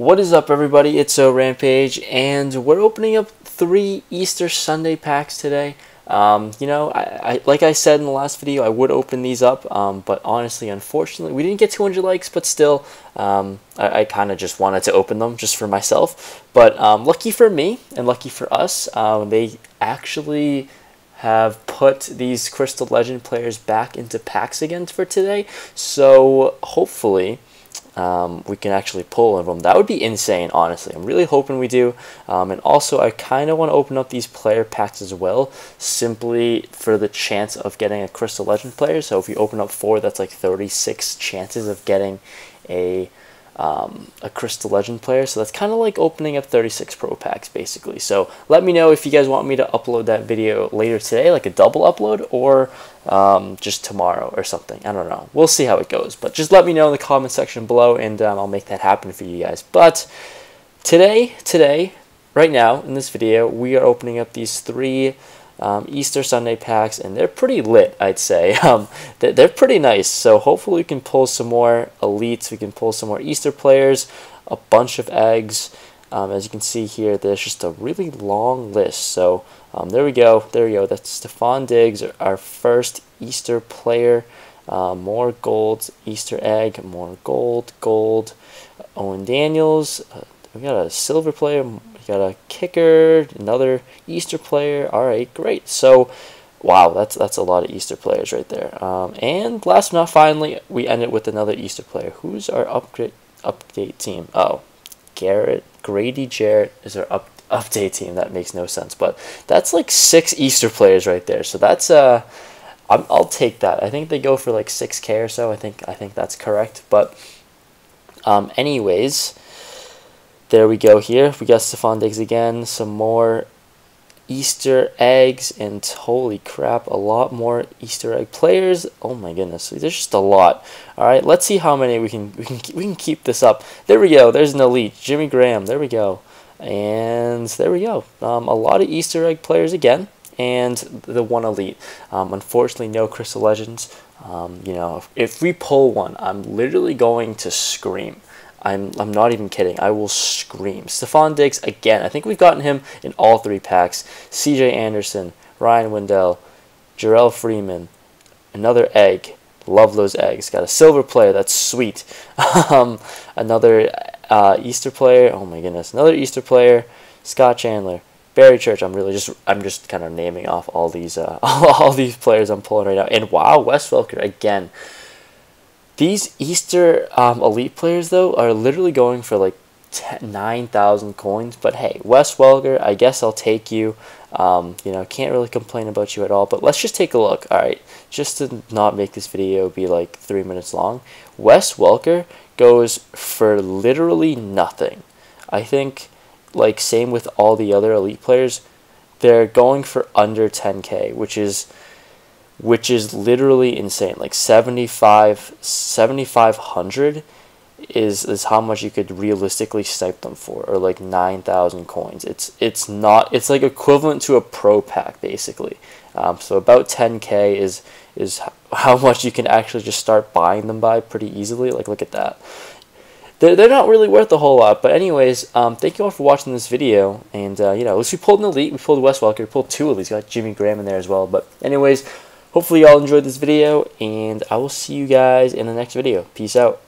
What is up, everybody? It's oRampaage, and we're opening up three Easter Sunday packs today. Um, you know, I, I, like I said in the last video, I would open these up, um, but honestly, unfortunately, we didn't get 200 likes, but still, um, I, I kind of just wanted to open them just for myself. But um, lucky for me, and lucky for us, uh, they actually have put these Crystal Legend players back into packs again for today. So hopefully um, we can actually pull one of them. That would be insane, honestly. I'm really hoping we do. Um, and also, I kind of want to open up these player packs as well, simply for the chance of getting a Crystal Legend player. So if you open up four, that's like 36 chances of getting a um, a Crystal Legend player. So that's kind of like opening up 36 Pro Packs, basically. So let me know if you guys want me to upload that video later today, like a double upload, or um, just tomorrow or something. I don't know. We'll see how it goes. But just let me know in the comment section below, and um, I'll make that happen for you guys. But today, today, right now, in this video, we are opening up these three um, Easter Sunday packs, and they're pretty lit, I'd say. Um, they're, pretty nice, so hopefully we can pull some more elites, we can pull some more Easter players, a bunch of eggs. Um, as you can see here, there's just a really long list. So um, there we go, there we go. That's Stefon Diggs, our first Easter player. Uh, more gold, Easter egg, more gold, gold. Owen Daniels, uh, we got a silver player, got a kicker, another Easter player. All right, great. So, wow, that's that's a lot of Easter players right there. Um, and last but not finally, we end it with another Easter player. Who's our upgrade update team? Oh, Garrett Grady Jarrett is our up, update team. That makes no sense, but that's like six Easter players right there. So that's uh. i will take that. I think they go for like 6k or so. I think I think that's correct. But um, anyways, there we go here. We got Stefon Diggs again. Some more Easter eggs. And holy crap, a lot more Easter egg players. Oh my goodness, there's just a lot. All right, let's see how many we can we can we can keep this up. There we go. There's an elite, Jimmy Graham. There we go. And there we go. Um, a lot of Easter egg players again, and the one elite. Um, unfortunately, no Crystal Legends. Um, you know, if, if we pull one, I'm literally going to scream. I'm, I'm not even kidding. I will scream. Stefon Diggs, again, I think we've gotten him in all three packs. CJ Anderson, Ryan Wendell, Jerrell Freeman, another egg. Love those eggs. Got a silver player. That's sweet. um, another uh, Easter player. Oh my goodness. Another Easter player. Scott Chandler. Barry Church. I'm really just I'm just kind of naming off all these uh, all these players I'm pulling right now. And wow, Wes Welker again. These Easter um, Elite players, though, are literally going for like 9,000 coins. But hey, Wes Welker, I guess I'll take you. Um, you know, can't really complain about you at all. But let's just take a look. All right, just to not make this video be like three minutes long, Wes Welker goes for literally nothing. I think, like, same with all the other Elite players, they're going for under 10k, which is which is literally insane. Like 75 7500 is is how much you could realistically snipe them for or like 9000 coins. It's it's not it's like equivalent to a pro pack basically. Um, so about 10k is is how much you can actually just start buying them by pretty easily. Like look at that. They're, they're not really worth a whole lot, but anyways, um, thank you all for watching this video, and, uh, you know, at least we pulled an elite, we pulled Wes Welker, we pulled two elites, got Jimmy Graham in there as well, but anyways, Hopefully y'all enjoyed this video, and I will see you guys in the next video. Peace out.